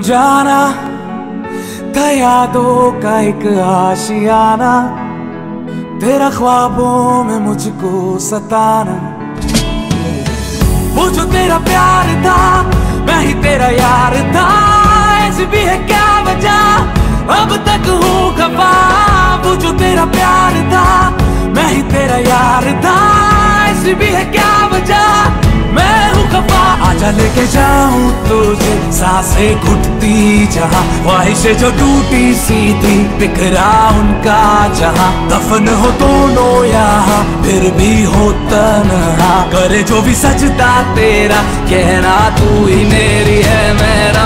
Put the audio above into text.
जाना, था यादों का एक आशियाना, तेरा ख्वाबों में मुझको सताना। वो जो तेरा प्यार था, मैं ही तेरा यार था, ऐसी भी है क्या वजह? अब तक हूँ खफा वो जो तेरा प्यार था, मैं ही तेरा यार था, ऐसी भी है क्या वजह? मैं हूँ खफा आजा लेके जाऊँ साँसें घुटती जहाँ, ख्वाहिशें जो टूटी सी थी बिखरा उनका जहाँ। दफन हो दोनों यहाँ, फिर भी हो तनहा। करे जो भी सजता तेरा, कहना तू ही मेरी है, मेरा